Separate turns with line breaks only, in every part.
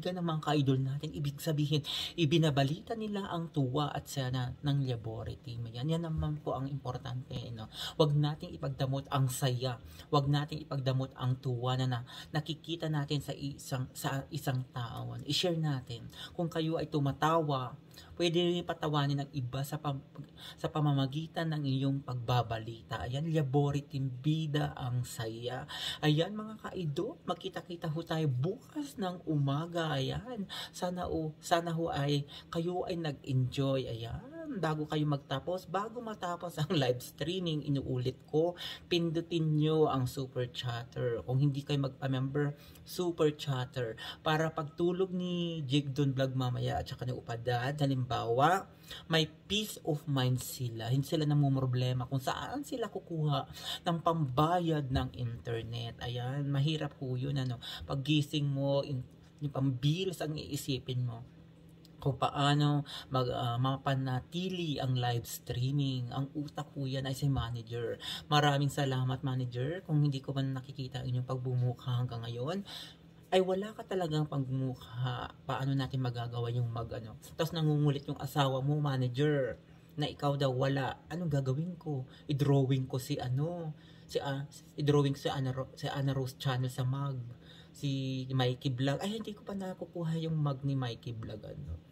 kaibigan ng mga ka-idol natin, ibig sabihin, ibinabalita nila ang tuwa at sana ng labore team. Yan, yan naman po ang importante. No? Huwag nating ipagdamot ang saya. Huwag nating ipagdamot ang tuwa na, na nakikita natin sa isang, sa isang tao. I-share natin. Kung kayo ay tumatawa, pwede rin patawanin ng iba sa, pam, sa pamamagitan ng iyong pagbabalita. Ayan, laboritim bida ang saya. Ayan mga kaido, magkita-kita ho tayo bukas ng umaga. Ayan, sana o sana ho ay kayo ay nag-enjoy. Ayan, bago kayo magtapos, bago matapos ang live streaming, inuulit ko, pindutin nyo ang super chatter. Kung hindi kayo magpa-member, super chatter. Para pagtulog ni Jigdon Vlog mamaya at saka ni Upadad, halimbawa, may peace of mind sila. Hindi sila namumroblema kung saan sila kukuha ng pambayad ng internet. Ayan, mahirap po yun. Ano, paggising mo, in, yung pambilis ang iisipin mo kung paano mag, uh, mapanatili ang live streaming. Ang utak po yan ay si manager. Maraming salamat manager. Kung hindi ko man nakikita ang inyong pagbumukha hanggang ngayon, ay wala ka talagang pagmukha. Paano natin magagawa yung mag ano. Tapos nangungulit yung asawa mo, manager, na ikaw daw wala. Anong gagawin ko? I-drawing ko si ano, si uh, i-drawing si Ana, si Ana Rose channel sa mag si Mikey Vlog. Ay, hindi ko pa nakukuha yung mag ni Mikey Vlog. Ano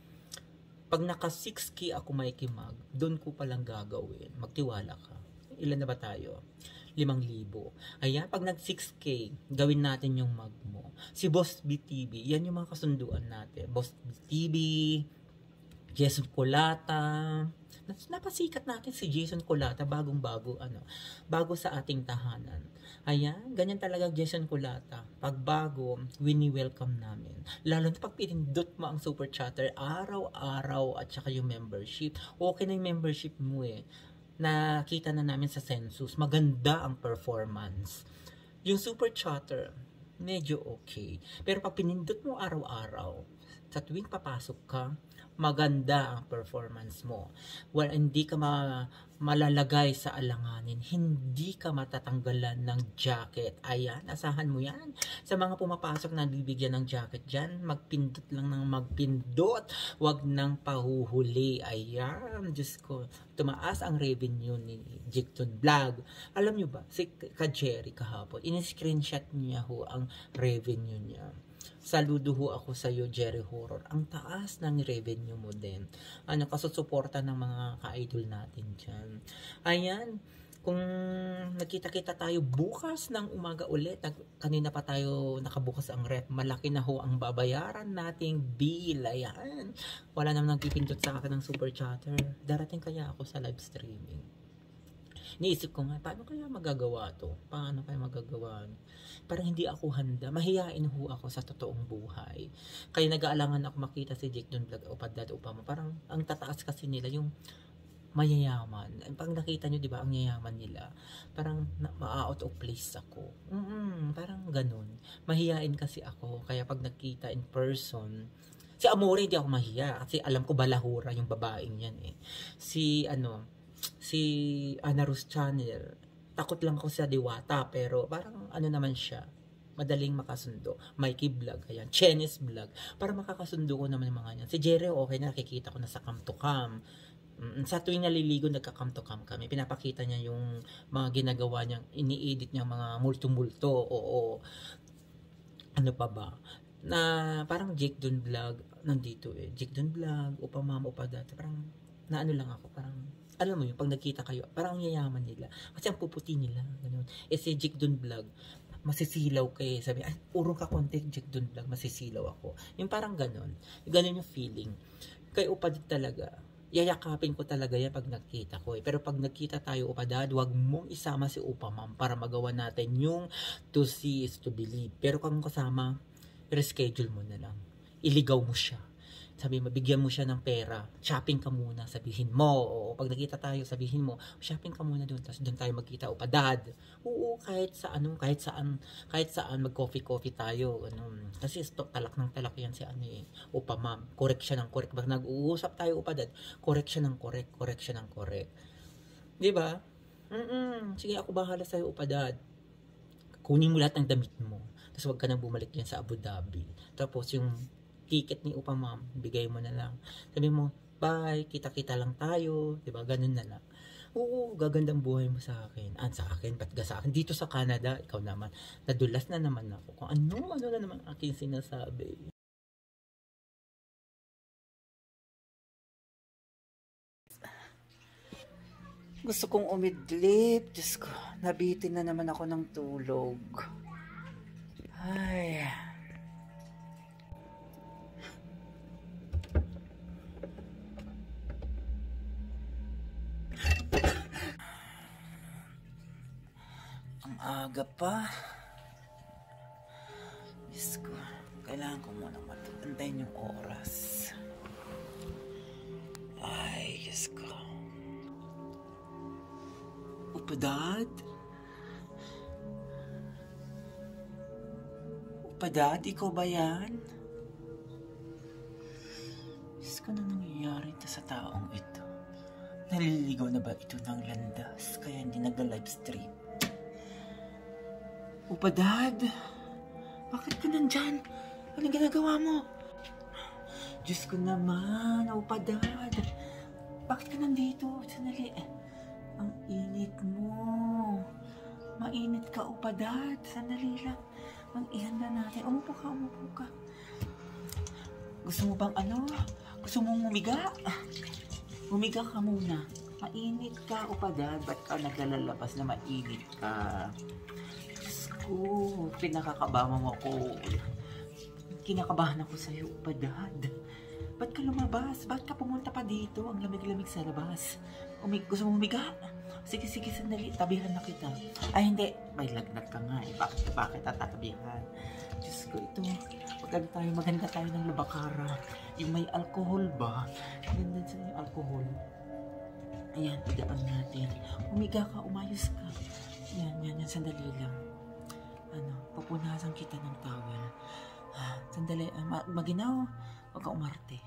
pag naka 6K ako may kimag, doon ko palang gagawin. Magtiwala ka. Ilan na ba tayo? 5,000. Ayan, pag nag 6K, gawin natin yung mag mo. Si Boss BTV, yan yung mga kasunduan natin. Boss BTV, Jason Colata, napasikat natin si Jason Colata bagong bago ano, bago sa ating tahanan. Ayan, ganyan talaga Jason Kulata. Pag bago, wini-welcome namin. Lalo na pag pinindot mo ang super chatter, araw-araw at saka yung membership. Okay na yung membership mo eh. Nakita na namin sa census, maganda ang performance. Yung super chatter, medyo okay. Pero pag pinindot mo araw-araw, sa tuwing papasok ka, maganda ang performance mo. Well, hindi ka ma malalagay sa alanganin. Hindi ka matatanggalan ng jacket. Ayan, asahan mo yan. Sa mga pumapasok na bibigyan ng jacket dyan, magpindot lang ng magpindot. Huwag nang pahuhuli. Ayan, Diyos ko. Tumaas ang revenue ni Jigton Vlog. Alam nyo ba, si Kajeri kahapon, in-screenshot niya ho ang revenue niya Saludo ho ako sa iyo, Jerry Horror. Ang taas ng revenue mo din. Ano, kasusuporta ng mga ka-idol natin dyan. Ayan, kung nakita-kita tayo bukas ng umaga ulit, kanina pa tayo nakabukas ang rep, malaki na ho ang babayaran nating bill. Ayan, wala namang nagpipindot sa akin ng super chatter. Darating kaya ako sa live streaming. Niisip ko nga, paano kaya magagawa to? Paano kaya magagawa? Parang hindi ako handa. Mahihain ho ako sa totoong buhay. Kaya nag-aalangan ako makita si Jake doon vlog o padad upama. Parang ang tataas kasi nila yung mayayaman. Pag nakita nyo, di ba, ang yayaman nila, parang ma-out of place ako. Mm-mm, parang ganun. Mahiyain kasi ako. Kaya pag nakita in person, si Amore, hindi ako mahiya. Kasi alam ko balahura yung babaeng yan eh. Si, ano, si Ana Rus Channel, takot lang ako sa Diwata, pero parang ano naman siya, madaling makasundo. Mikey Vlog, ayan, Chinese Vlog, para makakasundo ko naman yung mga yan. Si Jerry, okay na, nakikita ko na sa Cam to Cam. Sa tuwing naliligo, nagka-cam to cam kami. Pinapakita niya yung mga ginagawa niya, ini-edit niya mga multo-multo, oo. Ano pa ba? Na parang Jake Dun Vlog, nandito eh. Jake Dun Vlog, upa mama, upa dati. Parang, na ano lang ako, parang alam mo yung pag nagkita kayo, parang ang yayaman nila. Kasi ang puputi nila, ganun. Eh si Jake Dun Vlog, masisilaw kay sabi, ay, urong ka konti, Jake Dun Vlog, masisilaw ako. Yung parang ganun. Ganun yung feeling. Kay upad talaga, yayakapin ko talaga yan pag nagkita ko eh. Pero pag nagkita tayo upadad, wag mong isama si upamam para magawa natin yung to see is to believe. Pero kung kasama, reschedule mo na lang. Iligaw mo siya sabi mo, bigyan mo siya ng pera, shopping ka muna, sabihin mo, o pag nakita tayo, sabihin mo, shopping ka muna doon, tapos doon tayo magkita, o padad. Oo, kahit sa ano, kahit saan, kahit saan mag-coffee-coffee tayo, ano, kasi stop, talak ng talak yan si ano eh, o pa ma'am, correct siya ng correct, pag nag-uusap tayo, o padad, correct siya ng correct, correct siya ng correct. Di ba? Mm-mm, sige, ako bahala sa'yo, upadad. Kunin mo lahat ng damit mo Tapos wag ka nang bumalik yan sa Abu Dhabi. Tapos yung ticket ni Upa Ma'am, bigay mo na lang. Sabi mo, bye, kita-kita lang tayo. 'di ba Ganun na lang. Oo, gagandang buhay mo sa akin. Ah, sa akin, ba't ga sa akin? Dito sa Canada, ikaw naman, nadulas na naman ako. Kung ano, ano na naman aking sinasabi.
Gusto kong umidlip. Diyos ko, nabitin na naman ako ng tulog. Ay. Aga pa. Diyos ko, kailangan ko muna matutantayin yung oras. Ay, Diyos ko. Upadad? Upadad, ikaw ba yan? Diyos ko na nangyayari ito sa taong ito. Naliligaw na ba ito ng landas kaya hindi nagla-livestream? Upadad? Bakit ka nandyan? Anong ginagawa mo? Diyos ko naman, upadad. Bakit ka nandito? Sandali. Ang init mo. Mainit ka, upadad. Sandali lang. Ang ihanda natin. Umupo ka, umupo ka. Gusto mo bang ano? Gusto mong umiga? Umiga ka muna. Mainit ka, upadad. Ba't ka naglalabas na mainit ka? Ko, pinakakabama mo ako. Kinakabahan ako sa'yo, upadad. Ba't ka lumabas? Ba't ka pumunta pa dito? Ang lamig-lamig sa labas. Umig gusto mo umiga? Sige, sige, sandali. Tabihan na kita. Ay, hindi. May lagnat ka nga eh. Bakit, bakit tatabihan? Diyos ko, ito. Maganda tayo, maganda tayo ng labakara. Yung may alcohol ba? Ganda sa yung alcohol. Ayan, idaan natin. Umiga ka, umayos ka. Yan, yan, yan. Sandali lang. Ano, pupunasan kita ng towel. Ah, Sandali, ah, ma- maginaw. Huwag ka umarte.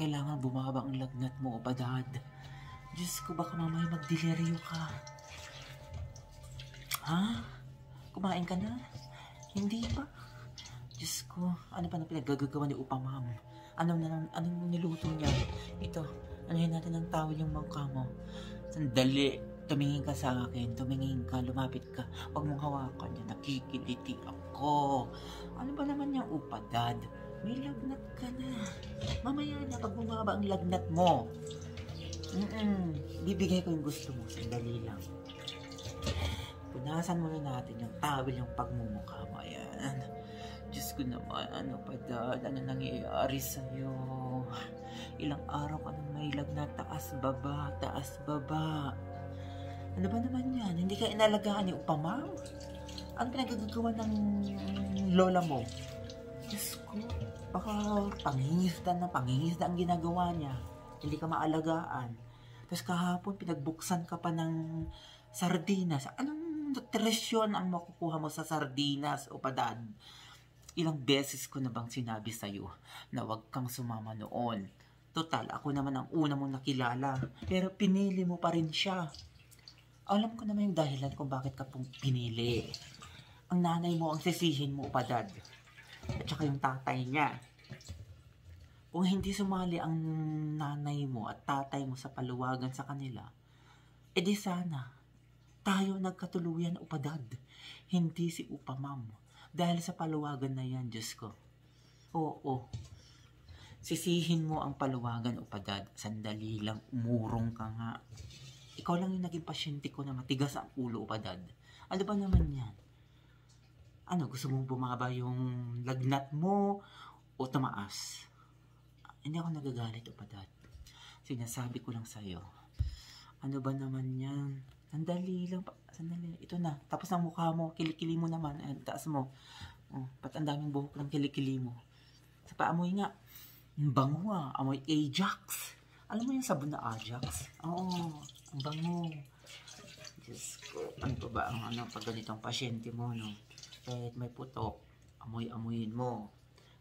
Kailangan bumaba ang lagnat mo, padad. Diyos ko, baka mamaya magdeliryo ka. Ha? Kumain ka na? Hindi pa. Diyos ko, ano pa na pinaggagawa ni Upa Ma'am? Ano na, anong niluto niya? Ito, yun natin ng tawel yung mangka mo? Sandali, tumingin ka sa akin, tumingin ka, lumapit ka. Huwag mong hawakan yan, nakikiliti ako. Ano ba naman yung Upa, Dad? May lagnat ka na. Mamaya na, pag bumaba ang lagnat mo. Mm-mm. Bibigay ko yung gusto mo. Sandali lang. Punasan muna natin yung tawel yung pagmumukha mo. Ayan. Diyos ko naman, ano pa dad? Ano nangyayari sa'yo? Ilang araw ka nang may lagnat. Taas, baba, taas, baba. Ano ba naman yan? Hindi ka inalagaan ni Upamang? Ano pinagagagawa ng lola mo? Diyos ko, baka pangingisda na pangingisda ang ginagawa niya. Hindi ka maalagaan. Tapos kahapon, pinagbuksan ka pa ng sardinas. Anong nutrisyon ang makukuha mo sa sardinas o padad? Ilang beses ko na bang sinabi sa'yo na huwag kang sumama noon. Total, ako naman ang una mong nakilala. Pero pinili mo pa rin siya. Alam ko naman yung dahilan kung bakit ka pong pinili. Ang nanay mo ang sisihin mo, padad. At saka yung tatay niya. Kung hindi sumali ang nanay mo at tatay mo sa paluwagan sa kanila, edi sana tayo nagkatuluyan upadad. Hindi si upamam. Dahil sa paluwagan na yan, Diyos ko. Oo. Sisihin mo ang paluwagan upadad. Sandali lang, umurong ka nga. Ikaw lang yung naging pasyente ko na matigas ang ulo upadad. Ano ba naman yan? Ano, gusto mong bumaba yung lagnat mo o tumaas? Hindi ako nagagalit o padad. Sinasabi ko lang sa'yo. Ano ba naman yan? Sandali lang. Pa, sandali. Ito na. Tapos ang mukha mo. Kilikili mo naman. Ayan, taas mo. Oh, ba't ang daming buhok lang kilikili mo? Sa paamoy nga. Ang bango ah. Amoy Ajax. Alam mo yung sabon na Ajax? Oo. Ang bango. Diyos ko. Ano pa ba ang ano pag ganitong pasyente mo, no? Kahit may putok. Amoy-amoyin mo.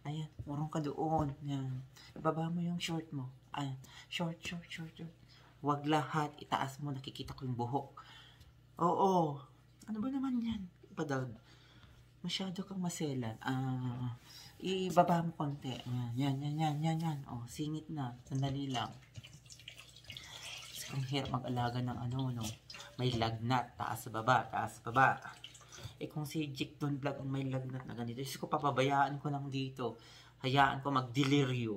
Ayan, murong ka doon. Yan. Ibaba mo yung short mo. Ayan, short, short, short, short. Huwag lahat. Itaas mo. Nakikita ko yung buhok. Oo. Ano ba naman yan? Ipadag. Masyado kang masela. Ah, ibaba mo konti. Yan, yan, yan, yan, yan, yan. Oh, singit na. Sandali lang. Ang hirap mag-alaga ng ano, no? May lagnat, taas baba, taas baba. Eh kung si Jake Don Vlog ang may lagnat na ganito, Diyos ko, papabayaan ko lang dito. Hayaan ko magdeliryo.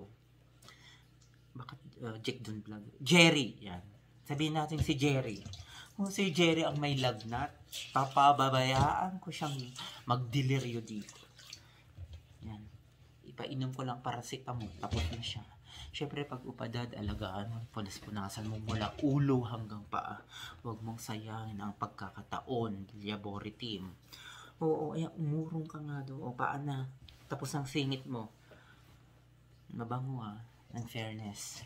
Bakit uh, Jake Don Vlog? Jerry, yan. Sabihin natin si Jerry. Kung si Jerry ang may lagnat, papababayaan ko siyang magdeliryo dito. Yan. Ipainom ko lang paracetamol, tapos na siya. Siyempre, pag upadad, alagaan mo, punas-punasan mo mula ulo hanggang paa. Huwag mong sayangin ang pagkakataon, Liabori team. Oo, ay umurong ka nga do. O, paa na. Tapos ang singit mo. Mabango ah, ng fairness.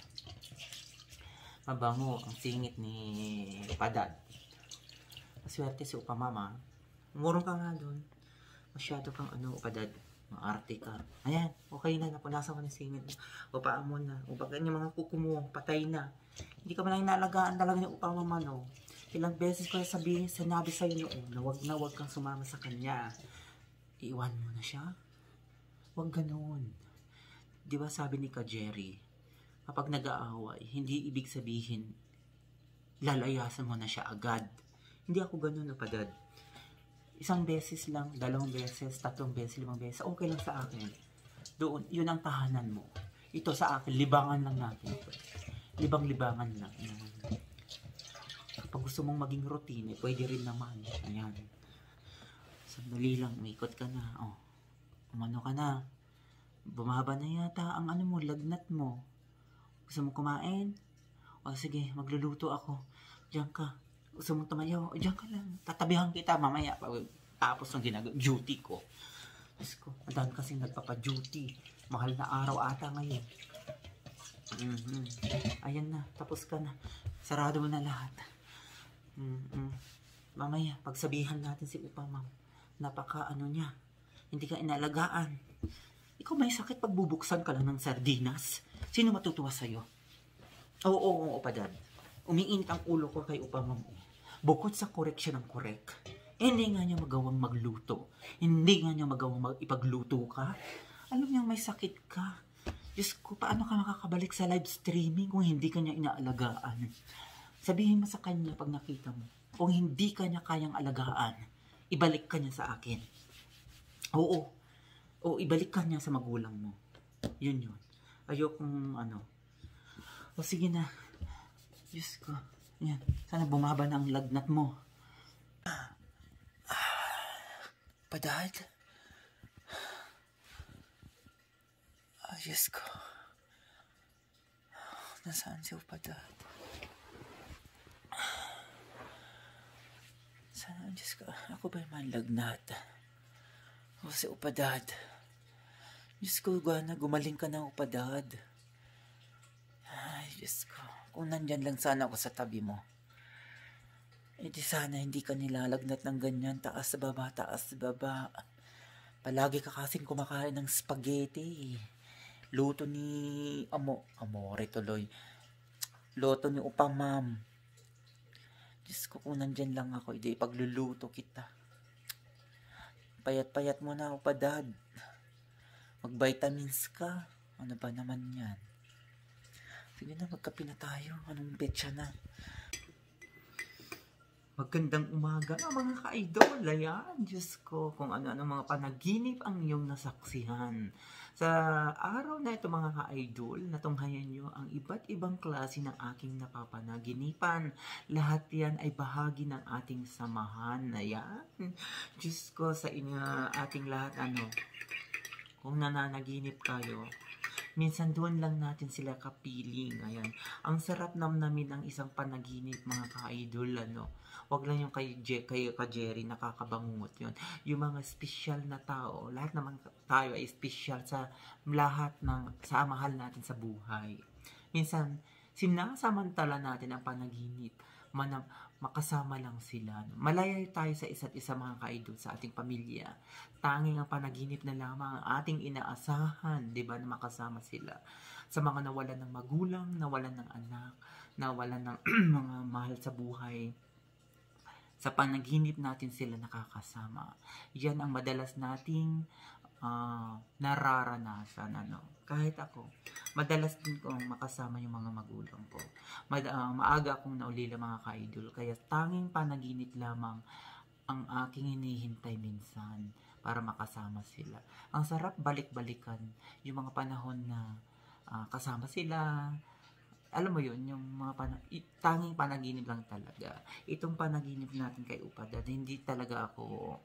Mabango ang singit ni Padad. Maswerte si Upamama. Umurong ka nga doon. Masyado kang ano, Padad maarte ka. Ayan, okay na, napunasan ko ng singit mo. Upaan mo na. Baka yung mga kuko mo, patay na. Hindi ka man lang inalagaan talaga ni upang mama, no? Ilang beses ko sabihin, sinabi sa'yo noon na wag na wag kang sumama sa kanya. Iiwan mo na siya? Wag ganoon. Di ba sabi ni ka Jerry, kapag nag-aaway, hindi ibig sabihin lalayasan mo na siya agad. Hindi ako ganun, napadad isang beses lang, dalawang beses, tatlong beses, limang beses, okay lang sa akin. Doon, yun ang tahanan mo. Ito sa akin, libangan lang natin. Libang-libangan lang. Kapag gusto mong maging routine, eh, pwede rin naman. Ayan. Sandali lang, umikot ka na. Oh, umano ka na. Bumaba na yata ang ano mo, lagnat mo. Gusto mo kumain? O sige, magluluto ako. Diyan ka gusto mong tumayo, o diyan ka lang. Tatabihan kita mamaya. Tapos ng ginagawa, duty ko. Diyos ko, ang kasi nagpapa-duty. Mahal na araw ata ngayon. Mm-hmm. Ayan na, tapos ka na. Sarado mo na lahat. Mm-hmm. Mamaya, pagsabihan natin si Upa, ma'am. Napaka ano niya. Hindi ka inalagaan. Ikaw may sakit pag bubuksan ka lang ng sardinas. Sino matutuwa sa'yo? Oo, oo, oo, Upa Dad. Umiinit ang ulo ko kay Upa, ma'am bukod sa correct siya ng correct, hindi nga niya magawang magluto. Hindi nga niya magawang mag ipagluto ka. Alam niya may sakit ka. Diyos ko, paano ka makakabalik sa live streaming kung hindi ka niya inaalagaan? Sabihin mo sa kanya pag nakita mo, kung hindi ka niya kayang alagaan, ibalik ka niya sa akin. Oo. O ibalik ka niya sa magulang mo. Yun yun. Ayokong ano. O sige na. Diyos ko. Yan. Sana bumaba na ang lagnat mo. Padad? Ah, Diyos ko. Nasaan si Padad? Sana, Diyos ko. Ako ba yung lagnat? O si Upadad. Diyos ko, gana, gumaling ka na Upadad. Ay, Diyos ko. Kung nandyan lang sana ako sa tabi mo. Eh di sana hindi ka nilalagnat ng ganyan, taas baba, taas baba. Palagi ka kasing kumakain ng spaghetti. Luto ni Amo, Amore tuloy. Luto ni Upang Ma'am. Diyos ko kung nandyan lang ako, hindi pagluluto kita. Payat-payat mo na ako pa, Dad. Mag-vitamins ka. Ano ba naman yan? Sige na, magkape na tayo. Anong betsa na? Magandang umaga mga ka-idol. Ayan, Diyos ko, kung ano-ano mga panaginip ang iyong nasaksihan. Sa araw na ito mga ka-idol, natunghayan nyo ang iba't ibang klase ng aking napapanaginipan. Lahat yan ay bahagi ng ating samahan. Ayan, Diyos ko sa inyo, ating lahat, ano, kung nananaginip kayo, minsan doon lang natin sila kapiling. Ayan. Ang sarap namnamin ng isang panaginip, mga ka-idol, ano. Wag lang yung kay, Je, kay ka Jerry, nakakabangungot yun. Yung mga special na tao, lahat naman tayo ay special sa lahat ng, sa mahal natin sa buhay. Minsan, sinasamantala natin ang panaginip. Manam, makasama lang sila. Malaya tayo sa isa't isa mga kaidol sa ating pamilya. Tanging ang panaginip na lamang ang ating inaasahan, di ba, na makasama sila. Sa mga nawalan ng magulang, nawalan ng anak, nawalan ng mga mahal sa buhay. Sa panaginip natin sila nakakasama. Yan ang madalas nating uh, nararanasan. Ano. Kahit ako, madalas din kong makasama yung mga magulang ko. Mad, uh, maaga akong naulila mga ka-idol. Kaya tanging panaginip lamang ang aking hinihintay minsan para makasama sila. Ang sarap balik-balikan yung mga panahon na uh, kasama sila, alam mo yun, yung mga pana- tanging panaginip lang talaga. Itong panaginip natin kay Upadad, hindi talaga ako,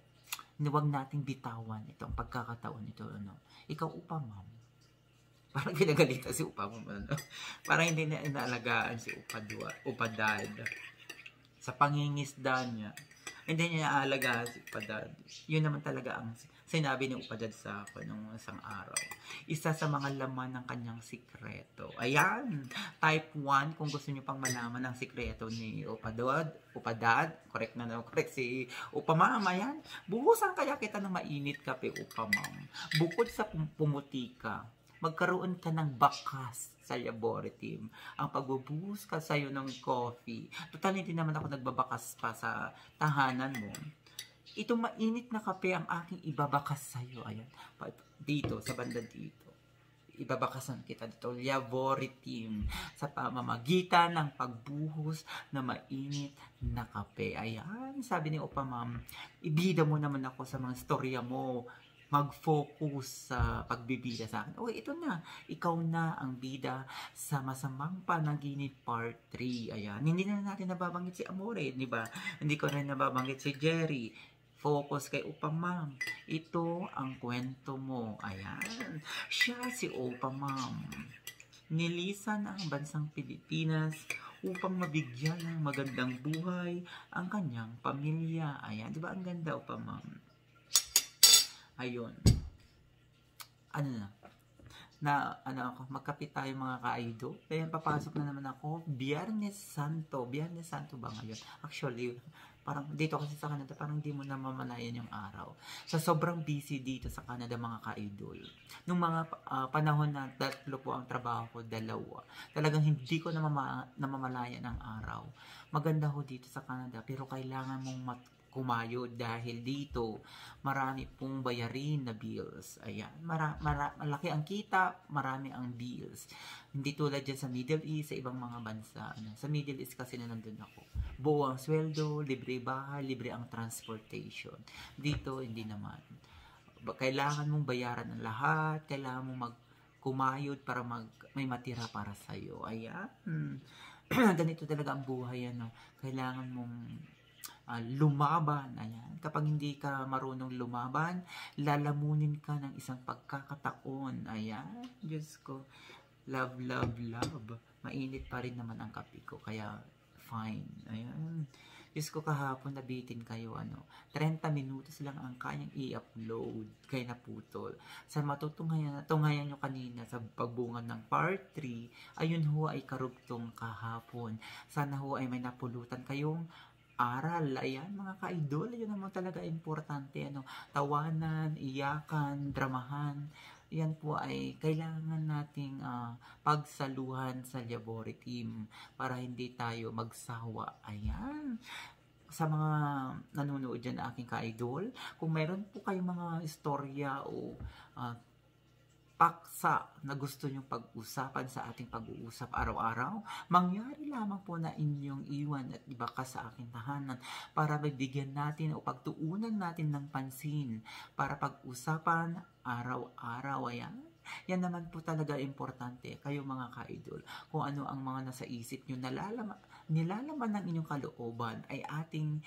huwag nating bitawan itong pagkakataon ito. Ano. Ikaw, Upa, ma'am. Parang pinagalitan si Upa, ma'am. Ano? Parang hindi na inaalagaan si Upadwa, Upadad. Sa pangingisda niya. Hindi niya aalagaan si Upadad. Yun naman talaga ang sinabi ni Upadad sa ako nung isang araw. Isa sa mga laman ng kanyang sikreto. Ayan, type 1, kung gusto niyo pang malaman ang sikreto ni Upadad, Upadad, correct na na, correct si Upamam, ayan. Buhusan kaya kita ng mainit kape, Upamam. Bukod sa pumuti ka, magkaroon ka ng bakas sa laboratory. Ang pagbubuhos ka sa'yo ng coffee. Total, hindi naman ako nagbabakas pa sa tahanan mo Itong mainit na kape ang aking ibabakas sa iyo. Ayan. Dito, sa banda dito. Ibabakasan kita dito. Liavori team. Sa pamamagitan ng pagbuhos na mainit na kape. Ayan. Sabi ni Opa Ma'am, ibida mo naman ako sa mga storya mo mag-focus sa pagbibida sa akin. Okay, ito na. Ikaw na ang bida sa masamang panaginip part 3. Ayan. Hindi na natin nababanggit si Amore, di ba? Hindi ko rin nababanggit si Jerry focus kay Opa Ma'am. Ito ang kwento mo. Ayan. Siya si Opa Ma'am. Nilisan ang bansang Pilipinas upang mabigyan ng magandang buhay ang kanyang pamilya. Ayan. Di ba ang ganda, Opa Ma'am? Ayun. Ano na? na ano ako, magkapit tayo mga ka-idol. Kaya papasok na naman ako, Biyernes Santo. Biyernes Santo ba ngayon? Actually, parang dito kasi sa Canada, parang hindi mo na mamalayan yung araw. Sa sobrang busy dito sa Canada mga ka-idol. Nung mga uh, panahon na tatlo po ang trabaho ko, dalawa, talagang hindi ko namama, namamalayan ang araw. Maganda ho dito sa Canada, pero kailangan mong mat kumayo dahil dito marami pong bayarin na bills. Ayan, mara, mara, malaki ang kita, marami ang bills. Hindi tulad dyan sa Middle East, sa ibang mga bansa. Ano. Sa Middle East kasi na nandun ako buo ang sweldo, libre bahay, libre ang transportation. Dito, hindi naman. Kailangan mong bayaran ng lahat, kailangan mong magkumayod para mag, may matira para sa iyo. Ayan. Ganito talaga ang buhay. Ano? Kailangan mong uh, lumaban. Ayan. Kapag hindi ka marunong lumaban, lalamunin ka ng isang pagkakataon. Ayan. Diyos ko. Love, love, love. Mainit pa rin naman ang kape ko. Kaya fine. Ayan. Diyos ko kahapon nabitin kayo ano. 30 minutos lang ang kanyang i-upload kay naputol. Sa matutunghayan tunghayan nyo kanina sa pagbungan ng part 3, ayun ho ay karugtong kahapon. Sana ho ay may napulutan kayong aral. Ayan, mga ka-idol, yun naman talaga importante. Ano, tawanan, iyakan, dramahan yan po ay kailangan nating uh, pagsaluhan sa laboratory team para hindi tayo magsawa. Ayan sa mga nanonood dyan na aking ka-idol, kung meron po kayong mga istorya o uh, paksa na gusto nyong pag-usapan sa ating pag-uusap araw-araw, mangyari lamang po na inyong iwan at ibaka sa aking tahanan para magbigyan natin o pagtuunan natin ng pansin para pag-usapan araw-araw. Ayan. Yan naman po talaga importante, kayo mga ka-idol, kung ano ang mga nasa isip nyo, nalalaman, nilalaman ng inyong kalooban ay ating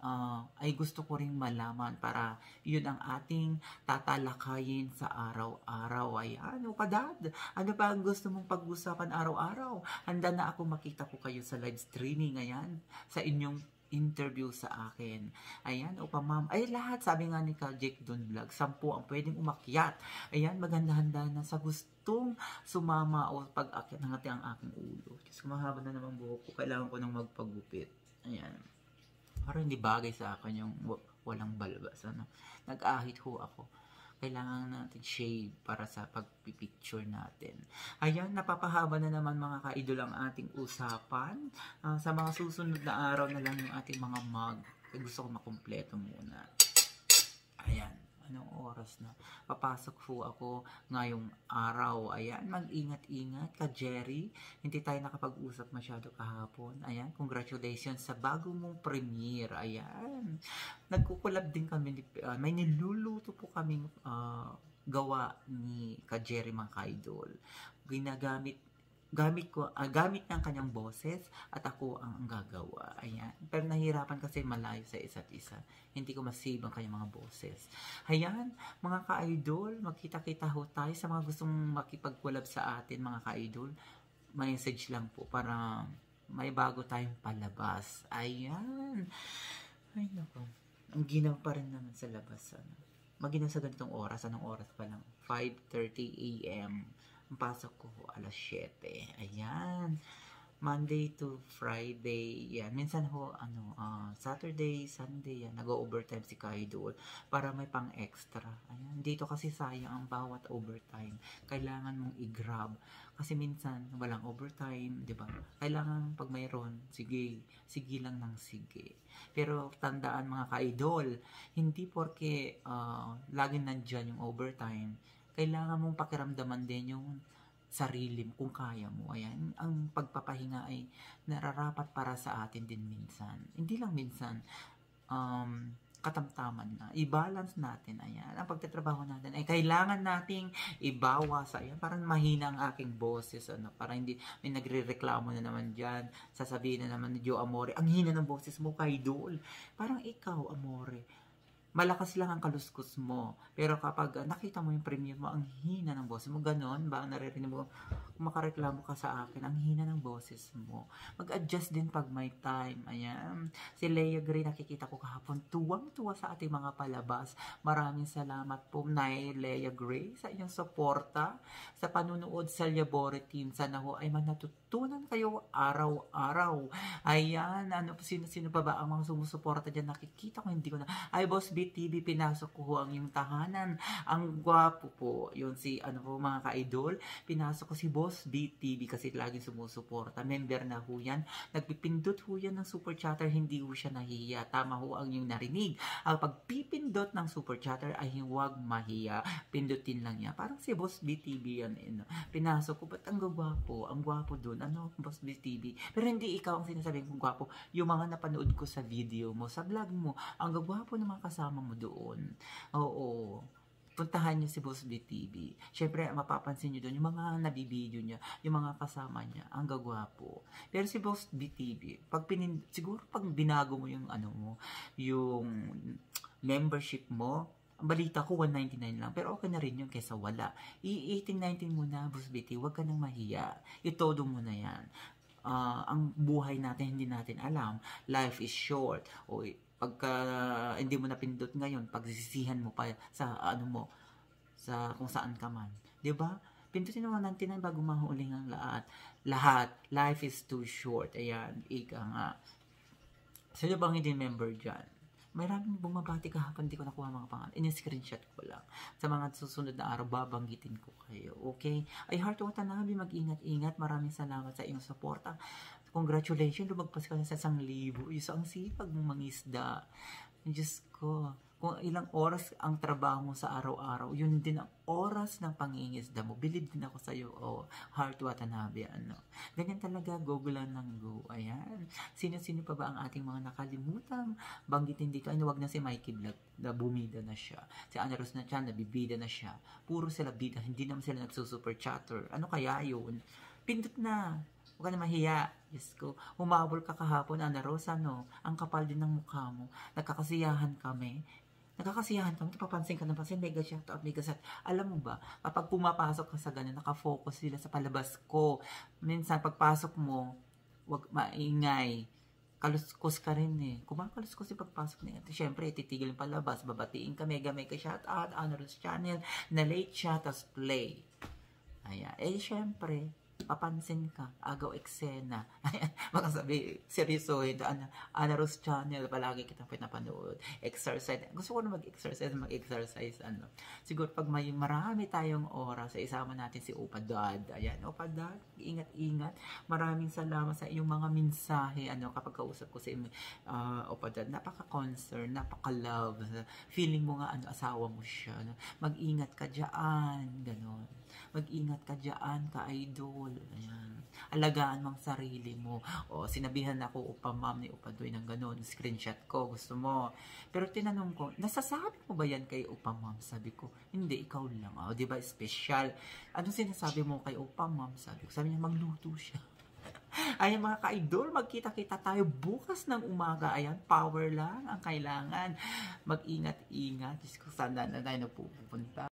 uh, ay gusto ko ring malaman para yun ang ating tatalakayin sa araw-araw. Ay, ano pa dad? Ano pa ang gusto mong pag-usapan araw-araw? Handa na ako makita ko kayo sa live streaming ngayon sa inyong interview sa akin. Ayan, o pa ma'am. Ay, lahat, sabi nga ni Ka Jake Don Vlog, sampu ang pwedeng umakyat. Ayan, maganda-handa na sa gustong sumama o pag-akyat ng ang aking ulo. Kasi kumahaba na naman buhok ko, kailangan ko nang magpagupit. Ayan parang hindi bagay sa akin yung walang balbas. Ano? Nag-ahit ho ako. Kailangan natin shade para sa pagpipicture natin. Ayan, napapahaba na naman mga kaidol ang ating usapan. Uh, sa mga susunod na araw na lang yung ating mga Eh, gusto ko makumpleto muna. Ayan. Anong oras na? Papasok po ako ngayong araw. Ayan, mag-ingat-ingat ka, Jerry. Hindi tayo nakapag-usap masyado kahapon. Ayan, congratulations sa bago mong premiere. Ayan. Nagkukulab din kami. Uh, may niluluto po kaming uh, gawa ni ka Jerry mga ka-idol. Ginagamit gamit ko uh, gamit ng kanyang boses at ako ang, ang gagawa. Ayan. Pero nahirapan kasi malayo sa isa't isa. Hindi ko masave ang kanyang mga boses. Ayan mga ka-idol magkita-kita ho tayo sa mga gustong makipag-collab sa atin mga ka-idol. Message lang po para may bago tayong palabas. Ayan. Ay nako. Ang ginaw pa rin naman sa labas ano. Maginaw sa ganitong oras. Anong oras pa lang? 5.30 a.m pasok ko alas 7. Ayan. Monday to Friday. Yan. Minsan ho, ano, uh, Saturday, Sunday, yan. Nag-overtime si Kaidol para may pang extra. Ayan. Dito kasi sayang ang bawat overtime. Kailangan mong i-grab. Kasi minsan, walang overtime, di ba? Kailangan pag mayroon, sige, sige lang ng sige. Pero tandaan mga ka-idol, hindi porke uh, laging nandyan yung overtime, kailangan mong pakiramdaman din yung sarili mo kung kaya mo. Ayan, ang pagpapahinga ay nararapat para sa atin din minsan. Hindi lang minsan, um, katamtaman na. I-balance natin. Ayan, ang pagtatrabaho natin ay kailangan nating ibawas. Ayan, parang mahina ang aking boses. Ano, para hindi, may nagre-reklamo na naman dyan. Sasabihin na naman ni Joe Amore, ang hina ng boses mo kay Dol. Parang ikaw, Amore malakas lang ang kaluskos mo. Pero kapag uh, nakita mo yung premium mo, ang hina ng boses mo, ganon ba, naririnig mo, makareklamo ka sa akin, ang hina ng boses mo. Mag-adjust din pag may time. Ayan. Si Leia Gray, nakikita ko kahapon, tuwang-tuwa sa ating mga palabas. Maraming salamat po, Nay Leia Gray, sa inyong suporta, sa panunood sa Labore Team. Sana ho ay manatutunan kayo araw-araw. Ayan, ano, sino-sino pa ba ang mga sumusuporta dyan? Nakikita ko, hindi ko na, ay, boss, TV, pinasok ko ang yung tahanan. Ang gwapo po, yun si, ano po mga ka-idol, pinasok ko si Boss BTV kasi laging sumusuporta. Member na ho yan. Nagpipindot ho yan ng super chatter, hindi ho siya nahiya. Tama ho ang yung narinig. Ang pagpipindot ng super chatter ay huwag mahiya. Pindutin lang niya. Parang si Boss BTV yan. Eh, no? Pinasok ko, ba't ang gwapo? Ang gwapo dun. Ano, Boss BTV? Pero hindi ikaw ang sinasabi kong gwapo. Yung mga napanood ko sa video mo, sa vlog mo, ang gwapo ng mga kasama mo doon. Oo. Puntahan niyo si Boss BTV. Siyempre, mapapansin niyo doon yung mga nabibideo niya, yung mga kasama niya, ang gagwapo. Pero si Boss BTV, pag pinin, siguro pag binago mo yung ano mo, yung membership mo, ang balita ko 199 lang, pero okay na rin yun kaysa wala. I-1819 mo na, Boss BT, huwag ka nang mahiya. Itodo mo na yan. Uh, ang buhay natin hindi natin alam. Life is short. O pagka hindi mo napindot ngayon, pagsisisihan mo pa sa ano mo, sa kung saan ka man. 'Di ba? Pindutin mo natin na bago mahuling ang lahat. Lahat. Life is too short. Ayan, ika nga. Sino bang hindi member dyan? Maraming bumabati kahapon, hindi ko nakuha mga pangalan. In-screenshot ko lang. Sa mga susunod na araw, babanggitin ko kayo. Okay? Ay, Heart Watanabe, mag-ingat-ingat. Maraming salamat sa iyong suporta. Congratulations, lumagpas ka na sa isang libo. Yung ang sipag mong mangisda. Diyos ko, kung ilang oras ang trabaho mo sa araw-araw, yun din ang oras ng pangingisda mo. Believe din ako sa iyo, oh, Heart Watanabe, ano. Ganyan talaga, go ng go. Ayan. Sino-sino pa ba ang ating mga nakalimutan? Banggitin dito, ano, wag na si Mikey Vlog, na bumida na siya. Si Ana Rose na siya, nabibida na siya. Puro sila bida, hindi naman sila nagsusuper chatter. Ano kaya yun? Pindot na. Huwag ka na mahiya. Diyos ko, humabol ka kahapon, Ana Rosa, no? Ang kapal din ng mukha mo. Nagkakasiyahan kami. Nagkakasiyahan kami. Napapansin ka na pa, mega shout out, mega shout. Alam mo ba, kapag pumapasok ka sa ganun, nakafocus sila sa palabas ko. Minsan, pagpasok mo, wag maingay kaluskos ka rin eh. Kumakaluskos si pagpasok niya. Siyempre, titigil yung palabas. Babatiin ka, mega mega shout out, Honor's Channel, na late siya, tapos play. Ayan. Eh, syempre, papansin ka, agaw eksena. Baka sabi, seryosohin, ano, Ana Rose Channel, palagi kitang pinapanood. Exercise. Gusto ko na mag-exercise, mag-exercise, ano. Siguro pag may marami tayong oras, isama natin si Upa Dad. Ayan, Upa Dad, ingat-ingat. Maraming salamat sa iyong mga mensahe, ano, kapag kausap ko si uh, Upa Dad. Napaka-concern, napaka-love. Feeling mo nga, ano, asawa mo siya. Ano. Mag-ingat ka dyan, ganon. Mag-ingat ka dyan, ka-idol. Ayan. Alagaan mo ang sarili mo. O, sinabihan ako upa ma'am ni upa doy ng ganun. Screenshot ko, gusto mo. Pero tinanong ko, nasasabi mo ba yan kay upa ma'am? Sabi ko, hindi, ikaw lang. O, di ba, special. Ano sinasabi mo kay upa ma'am? Sabi ko, sabi niya, magluto siya. Ayan mga ka-idol, magkita-kita tayo bukas ng umaga. Ayan, power lang ang kailangan. Mag-ingat-ingat. Diyos ko, saan na tayo napupunta.